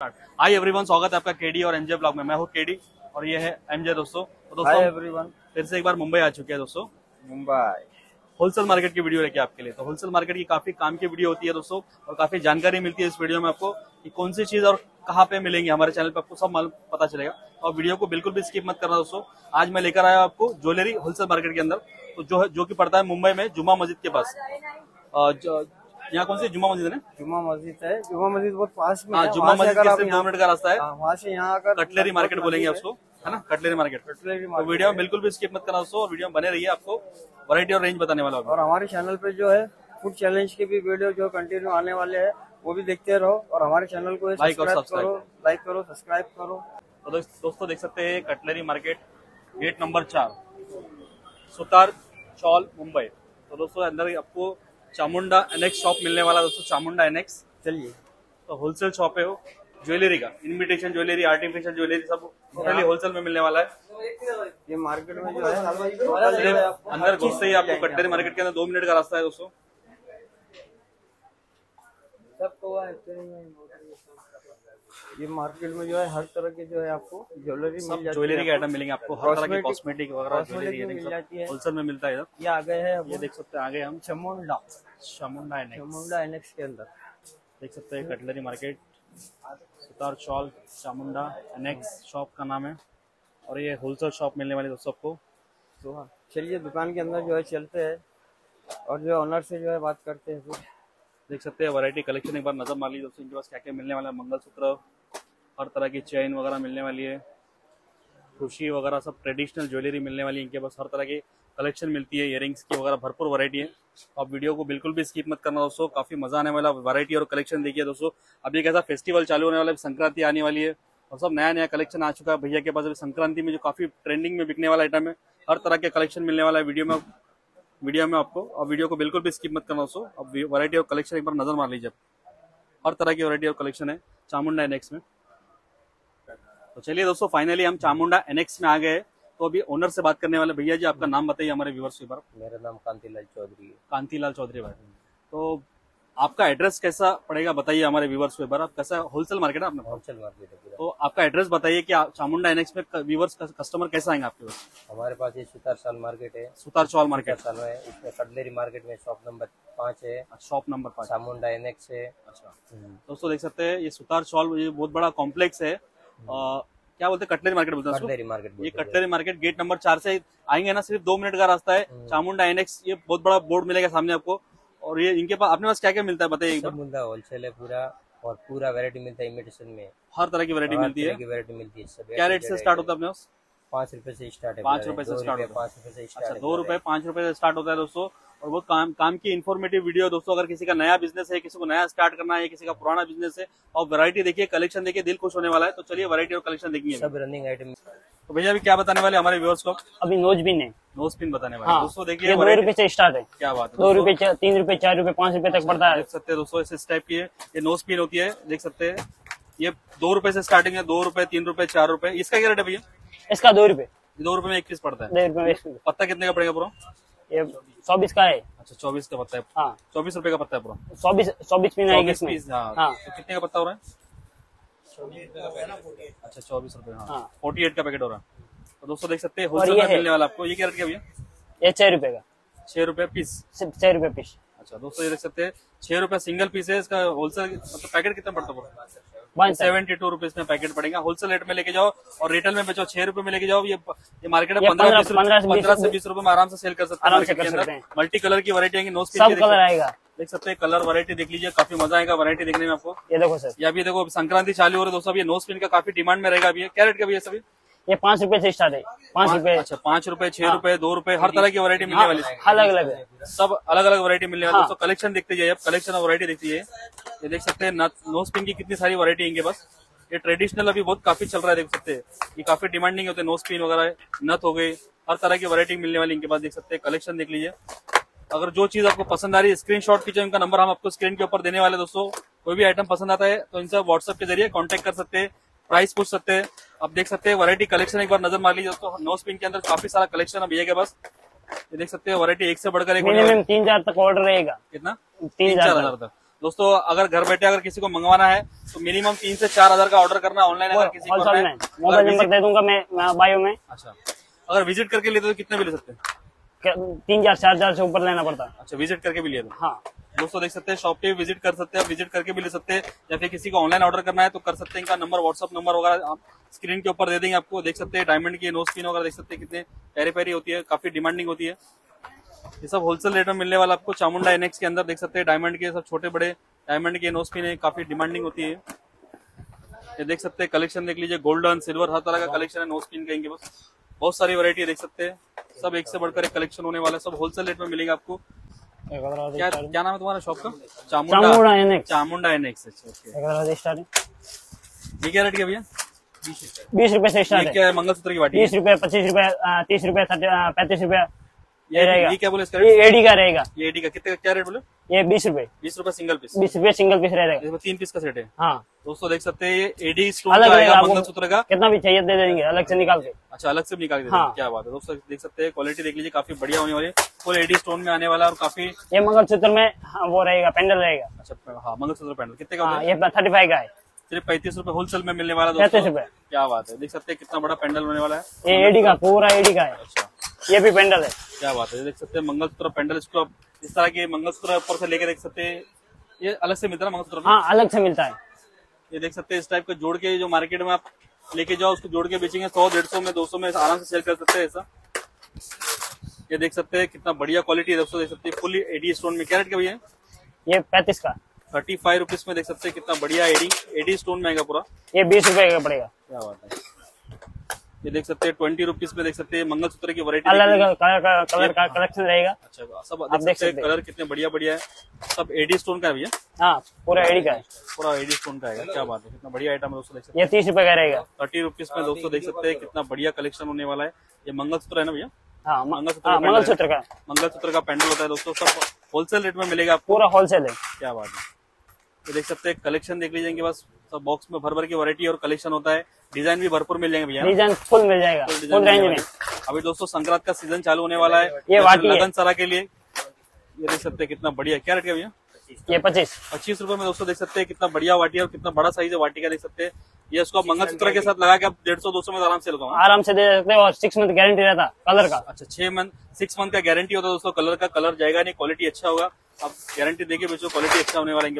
Hi everyone स्वागत है आपका केडी और एमजे ब्लॉग में। मैं हूँ केडी और ये है एमजे दोस्तों। तो हाय दोस्तों एवरीवन फिर से एक बार मुंबई आ चुके हैं दोस्तों। मुंबई। होलसेल मार्केट की वीडियो लेके आपके लिए। तो होलसेल मार्केट की काफ़ी काम की वीडियो होती है दोस्तों और काफ़ी जानकारी मिलती है इस वीडियो में आपको कि कौन सी चीज़ और कहाँ पे मिलेंगी। हमारे चैनल पे आपको सब मालूम पता चलेगा। और वीडियो को बिल्कुल भी स्किप मत करना दोस्तों। आज मैं लेकर आया आपको ज्वेलरी होलसेल मार्केट के अंदर। तो जो है जो कि पड़ता है मुंबई में जुमा मस्जिद के पास। यहाँ कौन सी जुमा मस्जिद है जुमा मस्जिद है। जुमा मस्जिद बहुत पास में हाँ है। जुमा मस्जिद अगर सिर्फ़ मिनट का रास्ता है? हाँ, वहाँ से यहाँ आकर कटलेरी मार्केट बोलेंगे आपको है ना? Cutlery market. कटलेरी तो मार्केट वीडियो में बिल्कुल भी स्किप मत करना दोस्तों और वीडियो में बने रहिए आपको। वैरायटी और रेंज बताने वाला और हमारे चैनल पे जो है फ़ूड चैलेंज के भी वीडियो जो कंटिन्यू आने वाले हैं वो भी देखते रहो। और हमारे चैनल को Like और सब्सक्राइब करो लाइक करो सब्सक्राइब करो। तो दोस्तों देख सकते हैं कटलरी मार्केट गेट नंबर चार सुतार चौल मुंबई। तो दोस्तों अंदर आपको चामुंडा एनेक्स शॉप मिलने वाला दोस्तों चामुंडा एनेक्स चलिए। तो होलसेल शॉप है वो। ज्वेलरी का इन्विटेशन ज्वेलरी आर्टिफिशियल ज्वेलरी सब टोटली होलसेल में मिलने वाला है। ये मार्केट में जो है है अंदर घुसते ही आपको कटलरी मार्केट के अंदर दो मिनट का रास्ता है दोस्तों। ये मार्केट में जो है हर तरह के जो है आपको ज्वेलरी मिल जाती ज्वेलरी के आइटम मिलेंगे आपको हर तरह की कॉस्मेटिक वगैरह ज्वेलरी मिल जाती है। होलसेल में मिलता है ये आ गए हैं ये देख सकते हैं आगे हम। चमुंडा चामुंडा एनेक्स चमुंडा एनेक्स के अंदर। देख सकते हैं cutlery market. Sutar Chawl Chamunda annex shop का नाम है। और ये होलसेल शॉप मिलने वाली दोस्तों आपको। तो हाँ चलिए दुकान के अंदर जो है चलते हैं। और जो ऑनर से जो है बात करते हैं देख सकते हैं वैरायटी कलेक्शन एक बार नज़र मार लीजिए दोस्तों इनके पास क्या क्या मिलने वाला है। मंगलसूत्र हर तरह की चेन वगैरह मिलने वाली है। खुशी वगैरह सब ट्रेडिशनल ज्वेलरी मिलने वाली है। इनके पास हर तरह की कलेक्शन मिलती है इयरिंग्स की वगैरह, भरपूर वैरायटी है। तो आप वीडियो को बिल्कुल भी स्किप मत करना दोस्तों। काफ़ी मज़ा आने वाला वैरायटी और कलेक्शन देखिए दोस्तों। अभी कैसा फेस्टिवल चालू होने वाला है संक्रांति आने वाली है। और सब नया नया कलेक्शन आ चुका है। भैया के पास अभी संक्रांति में जो काफ़ी ट्रेंडिंग में बिकने वाला आइटम है, हर तरह के कलेक्शन मिलने वाला है वीडियो में। वीडियो में आपको और वीडियो को बिल्कुल भी स्किप मत करना दोस्तों। अब वैरायटी और कलेक्शन एक बार नज़र मार लीजिए हर तरह की वैरायटी और कलेक्शन है। चामुंडा एनेक्स में। तो चलिए दोस्तों फाइनली हम चामुंडा एनेक्स में आ गए तो अभी ओनर से बात करने वाले भैया जी आपका नाम बताइए हमारे व्यूवर्स के बार मेरा नाम कांतिलाल चौधरी है। कांतिलाल चौधरी भाई। तो आपका एड्रेस कैसा पड़ेगा बताइए हमारे व्यूवर्स को एक बार आप कैसा होलसेल मार्केट है आपने? होलसेल मार्केट है तो आपका एड्रेस बताइए कि चामुंडा एनएक्स में व्यूवर्स कस्टमर कैसा आएँगे आपके पास? हमारे पास ये सुतार साल मार्केट है। सुतार चौल मार्केट साल में इसमें कटलेरी मार्केट में शॉप नंबर पाँच है। शॉप नंबर पाँच। चामुंडा एनेक्स है। अच्छा। दोस्तों देख सकते हैं ये सुतार चौल ये बहुत बड़ा कॉम्प्लेक्स है। क्या बोलते हैं? कटलेरी मार्केट बोलते हैं कटलरी मार्केट ये कटलेरी मार्केट गेट नंबर चार से आएँगे ना सिर्फ़ दो मिनट का रास्ता है। चामुंडा एनएक्स ये बहुत बड़ा बोर्ड मिलेगा सामने आपको। और ये इनके पास अपने पास क्या क्या मिलता है बताइए एक बार। सब होलसेल है पूरा और पूरा वैरायटी मिलता है इमिटेशन में। हर तरह की वैरायटी मिलती है। वैरायटी मिलती है क्या रेट से स्टार्ट होता है अपने पास? पाँच रुपए से स्टार्ट है पाँच रुपए से स्टार्ट होता है। पाँच रुपए से अच्छा स्टार्ट दो रुपए पाँच रुपए से स्टार्ट होता है दोस्तों। और वो काम काम की इन्फॉर्मेटिव वीडियो है दोस्तों अगर किसी का नया बिज़नेस है किसी को नया स्टार्ट करना है किसी का पुराना बिज़नेस है और वैरायटी देखिए कलेक्शन देखिए दिल खुश होने वाला है तो चलिए वैरायटी और कलेक्शन देखेंगे सब रनिंग आइटम तो भैया अभी क्या बताने वाले हमारे व्यूअर्स को? अभी नोज़ भी नहीं नो स्पिन बताने वाले हाँ। दोस्तों देखिए दो रुपए से स्टार्ट है। क्या बात है दो रुपए तीन रुपए चार रुपए पाँच रुपए तक पड़ता है। देख सकते हैं दोस्तों इस टाइप की है। ये नो स्पिन होती है देख सकते हैं। ये दो रुपए से स्टार्टिंग है दो रुपए तीन रुपए चार रुपए। इसका क्या रेट है भैया? इसका दो रुपए। दो रुपए में एक पीस पड़ता है। दो रुपए में एक- पत्ता कितने का पड़ेगा पूरा ये चौबीस का है। अच्छा चौबीस का पत्ता है। हाँ। चौबीस रुपए का पत्ता है पूरा चौबीस चौबीस पिन आएगी इसमें। हाँ। हाँ। तो कितने का पत्ता हो रहा है? अच्छा चौबीस रुपए हाँ। फोर्टी एट का पैकेट हो रहा है। तो दोस्तों देख सकते हैं होलसेल में मिलने वाला आपको। ये क्या रेट क्या भैया? ये छह रुपए का। छह रुपए पीस छह रुपए पीस अच्छा दोस्तों ये देख सकते हैं छह रुपए सिंगल पीस है। इसका होलसेल मतलब पैकेट कितना पड़ता है सेवेंटी टू रुपीज़ में पैकेट पड़ेगा। होलसेल रेट में लेके जाओ और रिटेल में बेचो छह रुपए में लेके जाओ। ये ये मार्केट में पंद्रह पंद्रह- से बीस रुपए। में आराम से सेल कर सकते हैं हैं। मल्टी कलर की वैरायटी आएँगी नो सब कलर आएगा। देख सकते हैं कलर वैरायटी देख लीजिए काफ़ी मज़ा आएगा वैरायटी देखने में आपको। ये देखो सर। ये अभी देखो संक्रांति चालू हो रही है दोस्तों ये नो स्पिन का काफ़ी डिमांड में रहेगा अभी। क्या रेट का भी है सभी? ये पाँच रुपए से स्टार्ट है। पाँच रुपए। अच्छा पाँच रुपए छह रुपए दो रुपए हर तरह की वरायटी मिलने वाली है। अलग अलग है। सब अलग अलग वरायटी मिलने वाली है। हाँ। दोस्तों कलेक्शन देखते जाइए आप कलेक्शन और वरायटी देखती जाइए। ये देख सकते हैं नो स्पिन की कितनी सारी वैरायटी है इनके पास। ये ट्रेडिशनल अभी बहुत काफ़ी चल रहा है देख सकते हैं। ये काफ़ी डिमांडिंग होते हैं नो स्पिन वगैरह नथ हो गई हर तरह की वैरायटी मिलने वाली इनके पास देख सकते हैं। कलेक्शन देख लीजिए। अगर जो चीज़ आपको पसंद आ रही है स्क्रीन शॉट कीजिए उनका नंबर हम आपको स्क्रीन के ऊपर देने वाले दोस्तों। कोई भी आइटम पसंद आता है तो इनसे व्हाट्सएप के ज़रिए कॉन्टेक्ट कर सकते हैं प्राइस पूछ सकते हैं। आप देख सकते हैं वैरायटी कलेक्शन एक बार नज़र मार लीजिए दोस्तों। नो स्पिन के अंदर काफ़ी सारा कलेक्शन अभी है के ये देख सकते हैं वैरायटी एक से बढ़कर एक तीन हज़ार तक ऑर्डर रहेगा। कितना? तीन चार हज़ार तक। दोस्तों अगर घर बैठे अगर किसी को मंगवाना है तो मिनिमम तीन से चार हज़ार का ऑर्डर करना ऑनलाइन अगर किसी को मोबाइल नंबर दे दूँगा मैं बायो में। अच्छा। अगर विज़िट करके लेते तो कितने भी ले सकते हैं? तीन हज़ार चार हज़ार से ऊपर लेना पड़ता। है अच्छा विज़िट करके भी ले दो हाँ। दोस्तों देख सकते हैं शॉप पे विज़िट कर सकते हैं विज़िट करके भी ले सकते हैं या फिर किसी को ऑनलाइन ऑर्डर करना है तो कर सकते हैं इनका नंबर व्हाट्सअप नंबर वगैरह आप स्क्रीन के ऊपर दे देंगे आपको। देख सकते हैं डायमंड की नो स्पिन वगैरह देख सकते हैं कितने प्यारी प्यारी होती है काफ़ी डिमांडिंग होती है। ये सब होलसेल रेट में मिलने वाला आपको चामुंडा एनएक्स के अंदर देख सकते हैं। डायमंड के सब छोटे बड़े डायमंड के नो स्पिन है काफ़ी डिमांडिंग होती है। ये देख सकते हैं कलेक्शन देख लीजिए गोल्डन सिल्वर हर तरह का कलेक्शन है नो स्पिन का इनके पास बहुत सारी वैरायटी देख सकते हैं। सब एक से बढ़कर एक कलेक्शन होने वाला है सब होलसेल रेट में मिलेगा आपको। क्या क्या नाम है तुम्हारा शॉप का? चामुंडा। एनएक्स चामुंडा एनएक्स अच्छा ये क्या रेट के भैया? बीस रुपए से स्टार्ट है। मंगलसूत्र की वाटी तीस रुपए पच्चीस रुपए तीस रुपए पैंतीस रुपए। ये रहेगा। ये क्या बोले इसका ये एडी का रहेगा। ये एडी का कितने का क्या रेट बोले? ये बीस रूपए। बीस रूपए सिंगल पीस बीस रूपए सिंगल पीस रहेगा। इसमें तीन पीस का सेट है। हाँ। दोस्तों देख सकते हैं ये एडी स्टोन अलग का रहेगा आएगा आपको। मंगलसूत्र का कितना भी चाहिए दे देंगे अलग से निकाल के। अच्छा अलग से भी निकाल के हाँ। क्या बात है। दोस्तों देख सकते हैं क्वालिटी देख लीजिए काफ़ी बढ़िया होने वाली है। फुल एडी स्टोन में आने वाला और काफ़ी ये मंगलसूत्र में हाँ, वो रहेगा पेंडल रहेगा। अच्छा हाँ मंगलसूत्र पैंडल कितने का हाँ ये थर्टी फाइव का है। सिर्फ़ पैंतीस रुपए होलसेल में मिलने वाला पैंतीस दोस्तों क्या बात है। देख सकते हैं कितना बड़ा पैंडल होने वाला है। ये एडी का पूरा एडी का है। अच्छा। ये भी पेंडल है। क्या बात है देख सकते हैं मंगलसूत्र पैंडल इसको आप इस तरह के मंगलसूत्र ऊपर से लेके देख सकते हैं। ये अलग से मिलता है मंगलसूत्र हाँ अलग से मिलता है। ये देख सकते हैं इस टाइप का जोड़ के जो मार्केट में आप लेके जाओ उसको जोड़ के बेचेंगे सौ डेढ़ सौ में दो सौ में आराम से सेल कर सकते हैं ऐसा। ये देख सकते हैं कितना बढ़िया क्वालिटी है दोस्तों देख सकते हैं फुली एडी स्टोन में। क्या रेट का भैया? ये पैंतीस का। थर्टी फाइव रुपीज़ में देख सकते हैं कितना बढ़िया एडी एडी स्टोन में आएगा पूरा। ये बीस रुपए का पड़ेगा। क्या बात है। ये देख सकते हैं ट्वेंटी रुपीज़ में देख सकते हैं मंगलसूत्र की वरायटी अलग कलर का कलर का कलेक्शन रहेगा। अच्छा सब आप देख सकते हैं कलर कितने बढ़िया बढ़िया है। सब एडी स्टोन का है भैया? हाँ पूरा एडी का है। पूरा एडी स्टोन का है क्या बात है कितना बढ़िया आइटम है दोस्तों देख सकते ये तीस रुपए का रहेगा। थर्टी रुपीज़ में दोस्तों देख सकते हैं कितना बढ़िया कलेक्शन होने वाला है। ये मंगलसूत्र है ना भैया? हाँ म- मंगलसूत्र हाँ का मंगलसूत्र का। का पैंडल होता है दोस्तों सब होलसेल रेट में मिलेगा पूरा होलसेल है। क्या बात है। ये देख सकते हैं कलेक्शन देख लीजिए बस सब बॉक्स में भर भर की वरायटी और कलेक्शन होता है। डिज़ाइन भी भरपूर मिल जाएँगे भैया डिज़ाइन फुल मिल जाएगा फुल रेंज में। अभी दोस्तों संक्रांत का सीज़न चालू होने वाला है। ये वाटी लगन सरा के लिए। ये देख सकते हैं कितना बढ़िया क्या रेट का भैया? ये पच्चीस। पच्चीस रुपए में दोस्तों देख सकते हैं कितना बढ़िया वाटी है और कितना बड़ा साइज़ है वाटी का देख सकते हैं। ये उसको आप मंगलसूत्र के साथ लगा के आप डेढ़ सौ दो सौ में आराम से लगाओ आराम से दे सकते हैं और सिक्स मंथ गारंटी रहता कलर का। अच्छा छह मंथ सिक्स मंथ का गारंटी होता है दोस्तों कलर का। कलर जाएगा नहीं क्वालिटी अच्छा होगा। आप गारंटी देखिए बेचो क्वालिटी अच्छा होने वाला है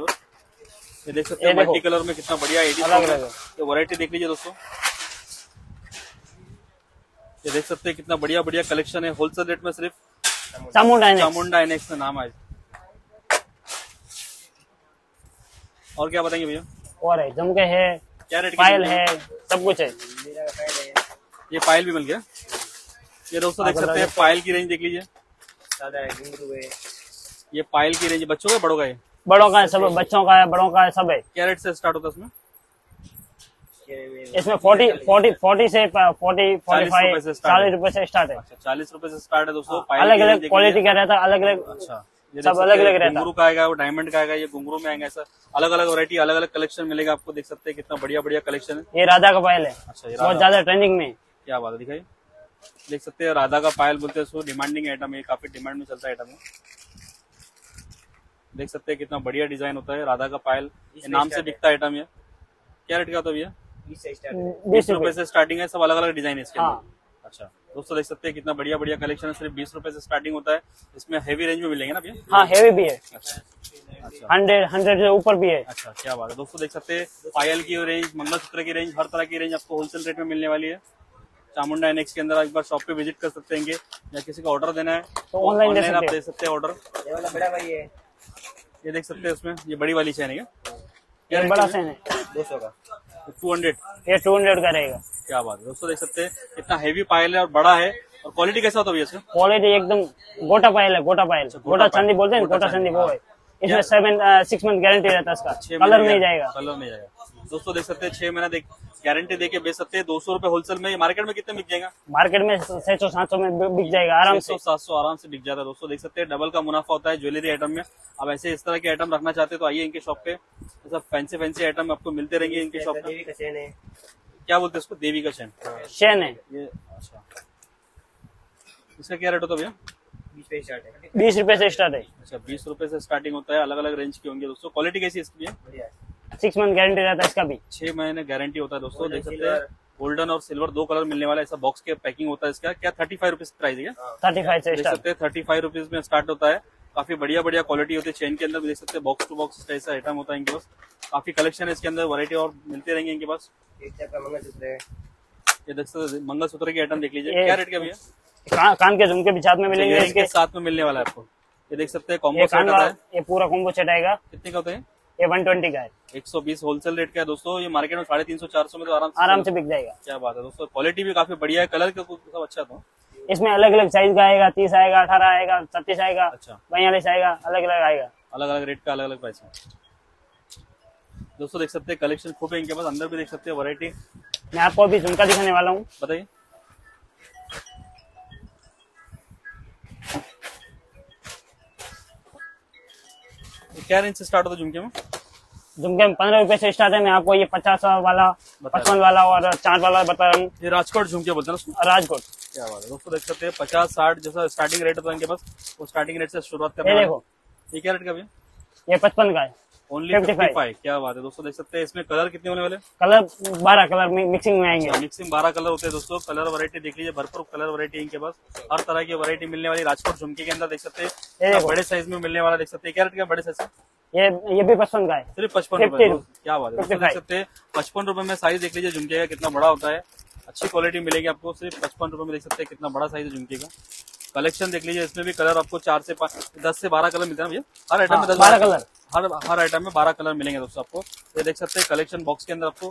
ये देख सकते हैं मल्टी कलर में कितना बढ़िया है। ये वैरायटी देख लीजिए दोस्तों। ये देख सकते हैं कितना बढ़िया बढ़िया कलेक्शन है। होलसेल रेट में सिर्फ़ चामुंडा चामुंडा एनेक्स में नाम है। और क्या बताएँगे भैया? और है झुमके है क्या रेट पायल है? सब कुछ है। ये पायल भी मिल गया। ये दोस्तों देख सकते हैं पायल की रेंज देख लीजिए। ये पायल की रेंज बच्चों का बड़ों का है। बड़ों का है सब बच्चों का है बड़ों का है सब है। क्या रेट से स्टार्ट होता है उसमें? इसमें फोर्टी फोर्टी फोर्टी से फोर्टी फोर्टी फाइव चालीस रूपए से स्टार्ट है। अच्छा चालीस रुपए से स्टार्ट है दोस्तों अलग अलग क्वालिटी का रहता है अलग अलग अच्छा सब अलग-अलग रहता। है। का आएगा वो डायमंड का आएगा ये घुंघरू में आएगा ऐसा अलग अलग वैरायटी अलग अलग कलेक्शन मिलेगा आपको देख सकते हैं कितना बढ़िया बढ़िया कलेक्शन है। ये राधा का पायल है। अच्छा बहुत ज़्यादा ट्रेंडिंग में। है। क्या बात है दिखाइए। देख सकते हैं राधा का पायल बोलते हैं डिमांडिंग आइटम है काफ़ी डिमांड में चलता है आइटम देख सकते हैं कितना बढ़िया डिज़ाइन होता है। राधा का पायल नाम से बिकता आइटम ये। क्या रेट का होता है। भैया बीस रूपए से स्टार्टिंग है सब अलग अलग डिज़ाइन है इसके हाँ। अच्छा दोस्तों देख सकते हैं कितना बढ़िया बढ़िया कलेक्शन है सिर्फ़ बीस रूपए से स्टार्टिंग होता है। इसमें हेवी रेंज में मिलेंगे ना भैया? हाँ हैवी भी है। अच्छा। अच्छा। हंड्रेड हंड्रेड से ऊपर भी है। अच्छा क्या बात है। दोस्तों देख सकते हैं पायल की रेंज मंगलसूत्र की रेंज हर तरह की रेंज आपको होलसेल रेट में मिलने वाली है। चामुंडा एनेक्स के अंदर एक बार शॉप पे विज़िट कर सकते हैं या। किसी को ऑर्डर देना है तो online आप दे सकते हैं ऑर्डर ये देख सकते हैं उसमें ये बड़ी वाली चैन है क्या? ये बड़ा सेन है। दो सौ का। टू हंड्रेड ये टू हंड्रेड का रहेगा। क्या बात है दोस्तों देख सकते हैं कितना हेवी पायल है और बड़ा है। और क्वालिटी कैसा होता है भैया क्वालिटी एकदम गोटा पायल है गोटा पायल गोटा चांदी बोलते हैं गोटा चांदी चांदी, वो है। इसमें सेवन सिक्स मंथ गारंटी रहता है इसका। कलर नहीं जाएगा। कलर नहीं जाएगा। दोस्तों देख सकते हैं छह महीना देख गारंटी दे के बेच सकते हैं। दो सौ रुपए होलसेल में। मार्केट में कितने बिक जाएगा? मार्केट में छह सौ सात सौ में बिक जाएगा आराम से। सात सौ आराम से बिक जाता है। दोस्तों देख सकते हैं। डबल का मुनाफा होता है ज्वेलरी आइटम में। अब ऐसे इस तरह के आइटम रखना चाहते हैं तो आइए इनके शॉप पे। सब फैंसी फैंसी आइटम आपको मिलते रहेंगे इनके शॉप पे। क्या बोलते हैं इसको देवी का चैन। शेन है। ये अच्छा। इसका क्या रेट होता है भैया? बीस पे स्टार्ट है। बीस रुपए से स्टार्ट है। अच्छा बीस रुपए से स्टार्टिंग होता है। अलग अलग रेंज की होंगे दोस्तों। क्वालिटी कैसी है इसकी है है। सिक्स मंथ गारंटी रहता है इसका भी। छह महीने गारंटी होता है दोस्तों देख सकते हैं गोल्डन और सिल्वर दो कलर मिलने वाला है ऐसा बॉक्स के पैकिंग होता है इसका। क्या थर्टी फाइव रुपीज़ प्राइस है थर्टी फाइव से देख सकते हैं थर्टी फाइव रुपीज़ में स्टार्ट होता है। काफ़ी बढ़िया बढ़िया क्वालिटी होती है चेन के अंदर भी देख सकते हैं बॉक्स टू बॉक्स ऐसा आइटम होता है इनके पास। काफ़ी कलेक्शन है इसके अंदर वैरायटी और मिलते रहेंगे इनके पास। है ये देख सकते हैं मंगलसूत्र के आइटम देख लीजिए। क्या रेट का भैया? कान, कान के झुमके भी साथ में मिलेंगे इसके। साथ में मिलने वाला है आपको। ये देख सकते हैं कॉम्बो सेट आता है। ये पूरा कॉम्बो सेट आएगा। कितने का होते हैं? ये वन ट्वेंटी का है। 120 होलसेल रेट का है दोस्तों। ये मार्केट में साढ़े तीन सौ चार सौ में तो आराम से आराम से बिक जाएगा। क्या बात है दोस्तों। क्वालिटी भी काफ़ी बढ़िया है। कलर का सब अच्छा था। इसमें अलग अलग साइज़ का आएगा तीस आएगा अठारह आएगा छत्तीस आएगा अच्छा। बयालीस आएगा अलग अलग आएगा। अलग अलग रेट का अलग अलग प्राइस है दोस्तों देख सकते हैं कलेक्शन खूब है इनके पास। अंदर भी देख सकते हैं वैरायटी मैं आपको अभी झुमका दिखाने वाला हूँ। बताइए। क्या रेंज से स्टार्ट होता है झुमके में? झुमके में पंद्रह रुपए से स्टार्ट है मैं आपको ये पचास वाला पचपन वाला और चार वाला बता रहा हूँ। ये राजकोट झुमके बोलते हैं राजकोट। क्या बात है दोस्तों देख सकते हैं पचास साठ जैसा स्टार्टिंग रेट होता है इनके पास वो स्टार्टिंग रेट से शुरुआत ये करना देखो। ये क्या रेट का भैया? ये पचपन का है। ओनली फिफ्टी फाइव क्या बात है दोस्तों देख सकते हैं इसमें कलर कितने होने वाले कलर बारह कलर मिक्सिंग में आएँगे। मिक्सिंग बारह कलर होते हैं दोस्तों कलर वरायटी देख लीजिए भरपूर कलर वैरायटी इनके पास। हर तरह की वरायटी मिलने वाली राजकोट झुमके के अंदर देख सकते हैं। बड़े साइज़ में मिलने वाला देख सकते हैं। क्या रेट का बड़े साइज़ ये ये भी पचपन का है। सिर्फ़ पचपन 50 रुपए। क्या बात है। देख सकते हैं पचपन रुपए में साइज़ देख लीजिए झुमके का कितना बड़ा होता है। अच्छी क्वालिटी मिलेगी आपको सिर्फ़ पचपन रुपए में देख सकते हैं कितना बड़ा साइज़ है झुमके का। कलेक्शन देख लीजिए इसमें भी कलर आपको चार से पाँच दस से बारह कलर मिलते हैं भैया? हर आइटम में हाँ, दस 12 कलर। हर हर आइटम में बारह कलर मिलेंगे दोस्तों आपको। ये देख सकते हैं कलेक्शन बॉक्स के अंदर आपको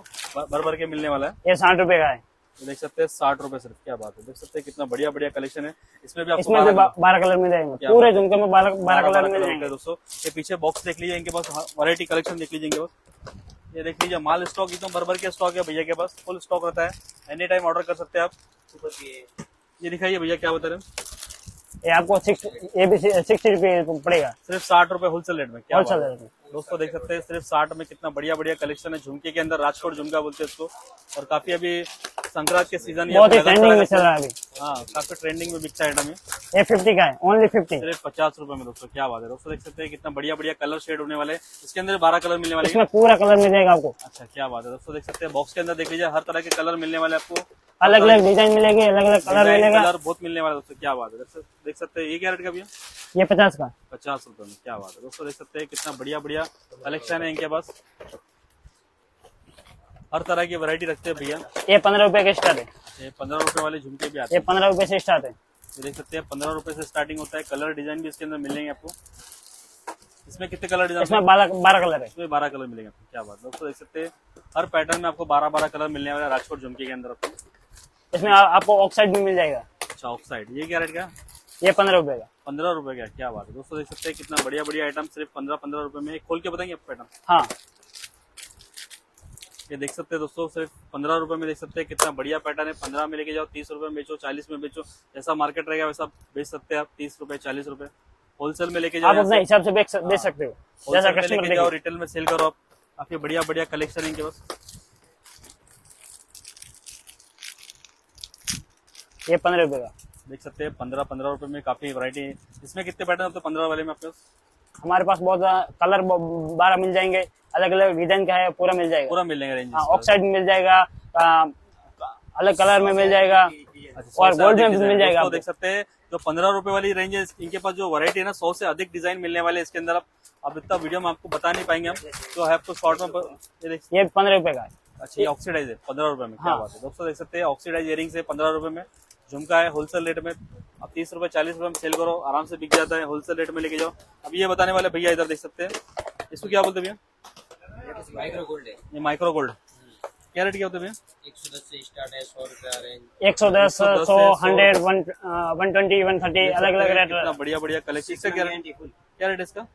भर भर के मिलने वाला है। ये साठ रुपए का है। देख सकते हैं साठ रुपए सिर्फ़ क्या बात है। देख सकते हैं कितना बढ़िया बढ़िया कलेक्शन है। इसमें भी आपको इसमें बारह कलर मिल जाएँगे। पूरे झुमके में बारह बारह कलर मिल जाएँगे। दोस्तों। ये पीछे बॉक्स देख लीजिए इनके पास वैरायटी कलेक्शन देख लीजिए इनके पास। ये देख लीजिए माल स्टॉक एकदम भर के स्टॉक है भैया के पास। फुल स्टॉक रहता है। एनी टाइम ऑर्डर कर सकते हैं आप। ये दिखाइए भैया क्या बता रहे हैं? ये आपको सिक्स ये भी सिक्सटी रुपये पड़ेगा। सिर्फ़ साठ रुपए होलसेल रेट में क्या होलसेल रेट में। दोस्तों देख सकते हैं सिर्फ़ साठ में कितना बढ़िया बढ़िया कलेक्शन है। झुमके के अंदर राजकोट झुमका बोलते हैं इसको। और काफ़ी अभी संक्रांत के सीज़न बहुत ही ट्रेंडिंग में चल रहा है अभी। हाँ काफ़ी ट्रेंडिंग में बिकता है आइटम ये। फिफ्टी का है ओनली फिफ्टी सिर्फ़ पचास रुपए में दोस्तों क्या बात है। दोस्तों देख सकते हैं कितना बढ़िया बढ़िया कलर शेड होने वाले इसके अंदर बारह कलर मिलने वाले इसमें पूरा कलर मिल जाएगा आपको। अच्छा क्या बात है। दोस्तों देख सकते हैं बॉक्स के अंदर देख लीजिए हर तरह के कलर मिलने वाले आपको। अलग अलग डिज़ाइन मिलेगी अलग अलग कलर मिलेगा। कलर बहुत मिलने वाले दोस्तों क्या बात है। देख सकते हैं ये क्या रेट का भैया? ये पचास का। पचास रुपए में क्या बात है। दोस्तों देख सकते हैं कितना बढ़िया बढ़िया कलेक्शन है इनके पास। हर तरह की वैरायटी रखते हैं भैया। ये पंद्रह रुपए का स्टार्ट है। ये पंद्रह रुपए वाले झुमके भी आते ये हैं। पंद्रह रुपए से स्टार्ट है। ये देख सकते हैं पंद्रह रुपए से स्टार्टिंग होता है। कलर डिज़ाइन भी इसके अंदर मिलेंगे आपको। इसमें कितने कलर डिज़ाइन इसमें बारह कलर है। इसमें बारह कलर मिलेंगे क्या बात दोस्तों देख सकते हैं हर पैटर्न में आपको बारह बारह कलर मिलने वाले राजकोट झुमके के अंदर आपको। इसमें आपको ऑक्साइड भी मिल जाएगा। अच्छा ऑक्साइड ये क्या रेट का? ये पंद्रह रुपए का। पंद्रह रुपए का। क्या बात है। दोस्तों देख सकते हैं कितना बढ़िया बढ़िया आइटम सिर्फ़ पंद्रह पंद्रह रुपए में खोल के बताएँगे आपको पैटर्न हाँ। ये देख सकते हैं दोस्तों सिर्फ़ पंद्रह रुपए में देख सकते हैं कितना बढ़िया पैटर्न है। पंद्रह में लेके जाओ तीस रुपए में बेचो चालीस में बेचो। जैसा मार्केट रहेगा वैसा बेच सकते हैं आप तीस रुपए चालीस रुपए। होलसेल में लेके जाओ अपने हिसाब से बेच सकते हो। जैसा कस्टमर जाओ रिटेल में सेल करो आप। काफ़ी बढ़िया बढ़िया कलेक्शन है इनके पास। ये पंद्रह रुपए का। देख सकते हैं पंद्रह पंद्रह रुपए में काफ़ी वैरायटी है। इसमें कितने पैटर्न होते हैं पंद्रह वाले में आपके पास? हमारे पास बहुत कलर बारह मिल जाएँगे। अलग अलग डिज़ाइन का है पूरा मिल जाएगा। पूरा मिलेंगे रेंज हाँ ऑक्साइड मिल जाएगा अलग कलर में मिल जाएगा और गोल्ड में मिल जाएगा दोस्तों देख सकते हैं जो पंद्रह रुपए वाली रेंज है इनके पास जो वैरायटी है ना सौ से अधिक डिज़ाइन मिलने वाले इसके अंदर। आप अब इतना वीडियो में आपको बता नहीं पाएँगे हम तो है आपको शॉर्ट में ये पंद्रह रुपए का अच्छा ये ऑक्सीडाइज है पंद्रह रुपए में क्या हाँ। बात है। दोस्तों देख सकते हैं ऑक्सीडाइज इयरिंग्स है पंद्रह रुपए में झुमका है होलसेल रेट में अब तीस रुपए चालीस रुपए में सेल करो आराम से बिक जाता है होलसेल रेट में लेके जाओ। अब ये बताने वाले भैया इधर देख सकते हैं इसको क्या बोलते हैं भैया? माइक्रो गोल्ड है। ये माइक्रो गोल्ड क्या रेट क्या होते हैं भैया? एक सौ दस से स्टार्ट है सौ रुपए आ एक सौ दस सौ hundred one one twenty one thirty अलग अलग रेट बढ़िया बढ़िया कलेक्शन इसका क्या गारंटी क्या रेट है इसका?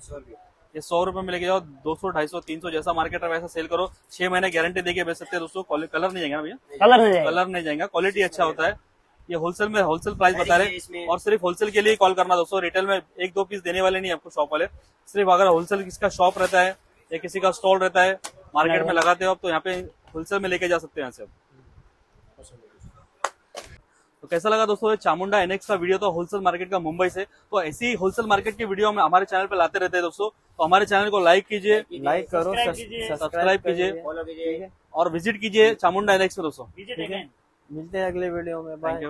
सौ रुपये। ये सौ रुपए में लेके जाओ दो सौ ढाई सौ तीन सौ जैसा मार्केट है वैसा सेल करो। छह महीने गारंटी देके बेच सकते हैं दोस्तों। कलर नहीं जाएगा ना भैया? कलर नहीं जाएगा। कलर नहीं जाएगा। क्वालिटी अच्छा होता है। ये होलसेल में होलसेल प्राइस बता रहे हैं। और सिर्फ़ होलसेल के लिए कॉल करना दोस्तों। रिटेल में एक दो पीस देने वाले नहीं आपको शॉप वाले। सिर्फ़ अगर होलसेल किसका शॉप रहता है या किसी का स्टॉल रहता है मार्केट में लगाते हो आप तो यहाँ पे होलसेल में लेके जा सकते हैं यहाँ से तो कैसा लगा दोस्तों चामुंडा एनएक्स का वीडियो तो होलसेल मार्केट का मुंबई से। तो ऐसी होलसेल मार्केट की वीडियो हम हमारे चैनल पे लाते रहते हैं दोस्तों। तो हमारे चैनल को लाइक कीजिए लाइक करो सब्सक्राइब कीजिए, और विज़िट कीजिए चामुंडा एनएक्स में दोस्तों। मिलते हैं अगले वीडियो में। बाय